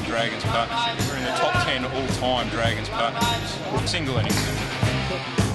all-time Dragons partnerships. We're in the top 10 all-time Dragons partnerships. Single innings.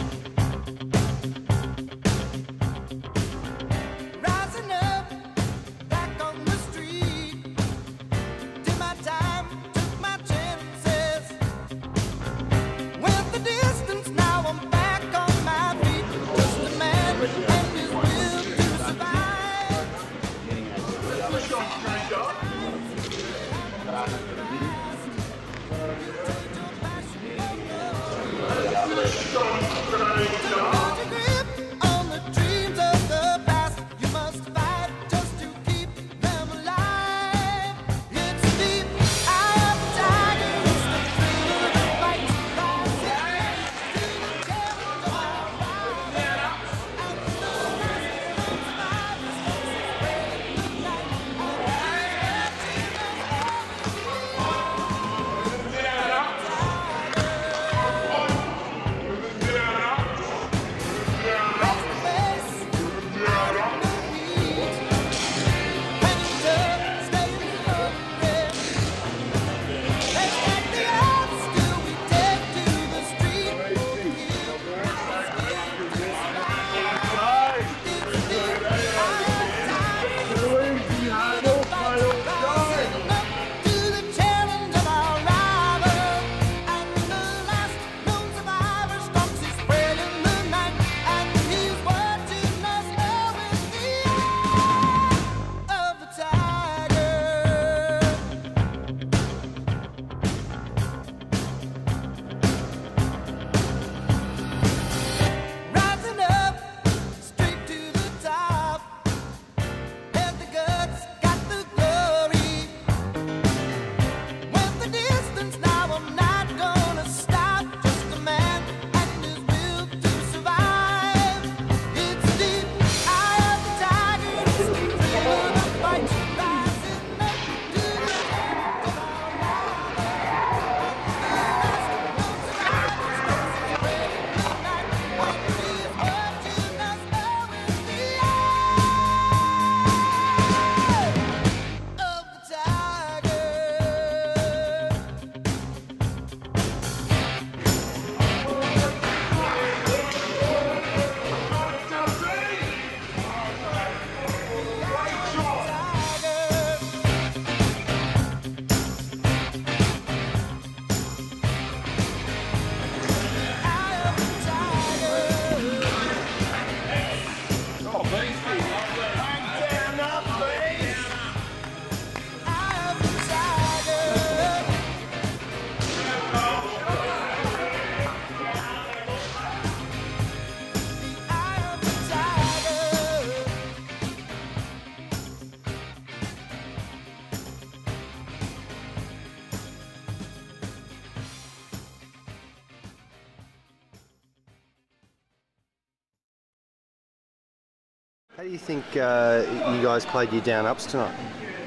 How do you think uh, you guys played your down ups tonight?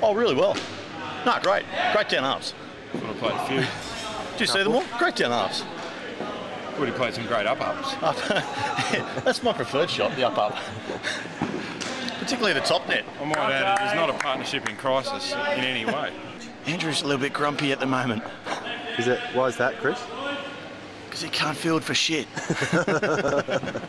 Oh, really well. No, great. Great down ups. Would have played a few. Did you see them all? Great down ups. Would have played some great up-ups. That's my preferred shot, the up up. Particularly the top net. I might add, it is not a partnership in crisis in any way. Andrew's a little bit grumpy at the moment Is it? Why is that, Chris? because he can't field for shit.